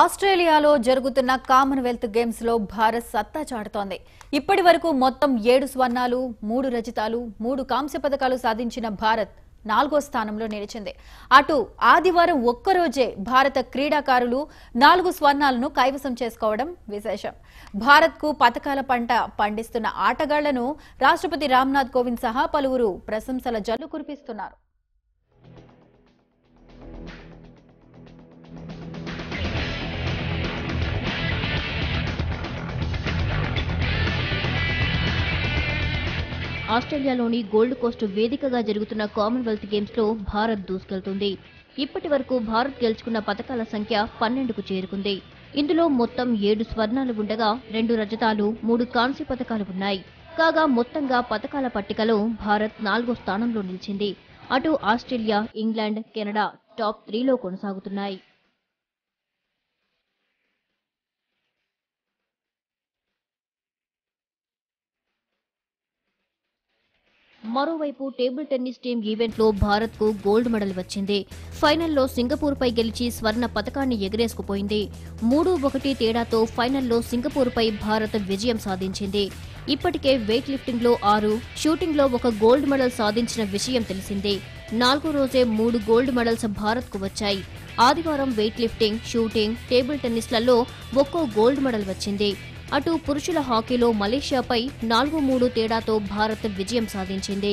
ఆస్ట్రేలియాలో జరుగుతున్న కామన్వెల్త్ గేమ్స్లో భారత్ సత్తా చాటుతోంది. ఇప్పటి వరకు మొత్తం ఏడు స్వర్ణాలు మూడు రజితాలు మూడు కాంస్య పథకాలు సాధించిన భారత్ నాలుగో స్థానంలో నిలిచింది. అటు ఆదివారం ఒక్కరోజే భారత క్రీడాకారులు నాలుగు స్వర్ణాలను కైవసం చేసుకోవడం విశేషం. భారత్కు పథకాల పంట పండిస్తున్న ఆటగాళ్ళను రాష్ట్రపతి రామ్నాథ్ కోవింద్ సహా పలువురు ప్రశంసల జల్లు కురిపిస్తున్నారు. ఆస్ట్రేలియాలోని గోల్డ్ కోస్ట్ వేదికగా జరుగుతున్న కామన్వెల్త్ గేమ్స్లో భారత్ దూసుకెళ్తుంది. ఇప్పటి వరకు భారత్ గెలుచుకున్న పథకాల సంఖ్య పన్నెండుకు చేరుకుంది. ఇందులో మొత్తం ఏడు స్వర్ణాలు ఉండగా రెండు రజతాలు మూడు కాంస్య పథకాలు ఉన్నాయి. కాగా మొత్తంగా పథకాల పట్టికలో భారత్ నాలుగో స్థానంలో నిలిచింది. అటు ఆస్ట్రేలియా ఇంగ్లాండ్ కెనడా టాప్ త్రీలో కొనసాగుతున్నాయి. మరోవైపు టేబుల్ టెన్నిస్ టీం ఈవెంట్లో భారత్కు గోల్డ్ మెడల్ వచ్చింది. ఫైనల్లో సింగపూర్పై గెలిచి స్వర్ణ పథకాన్ని ఎగరేసుకుపోయింది. మూడు ఒకటి తేడాతో ఫైనల్లో సింగపూర్పై భారత్ విజయం సాధించింది. ఇప్పటికే వెయిట్ లిఫ్టింగ్లో ఆరు షూటింగ్లో ఒక గోల్డ్ మెడల్ సాధించిన విషయం తెలిసిందే. నాలుగో రోజే మూడు గోల్డ్ మెడల్స్ భారత్కు వచ్చాయి. ఆదివారం వెయిట్ లిఫ్టింగ్ షూటింగ్ టేబుల్ టెన్నిస్లలో ఒక్కో గోల్డ్ మెడల్ వచ్చింది. అటు పురుషుల హాకీలో మలేషియాపై నాలుగు మూడు తేడాతో భారత్ విజయం సాధించింది.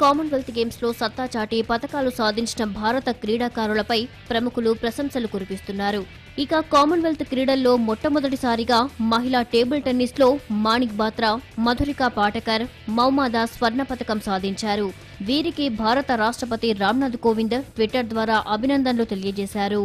కామన్వెల్త్ గేమ్స్లో సత్తా చాటి పథకాలు సాధించిన భారత క్రీడాకారులపై ప్రముఖులు ప్రశంసలు కురిపిస్తున్నారు. ఇక కామన్వెల్త్ క్రీడల్లో మొట్టమొదటిసారిగా మహిళా టేబుల్ టెన్నిస్లో మాణిక్ బాత్రా మధురిక పాటకర్ మౌమాదా స్వర్ణ పథకం సాధించారు. వీరికి భారత రాష్ట్రపతి రామ్నాథ్ కోవింద్ ట్విట్టర్ ద్వారా అభినందనలు తెలియజేశారు.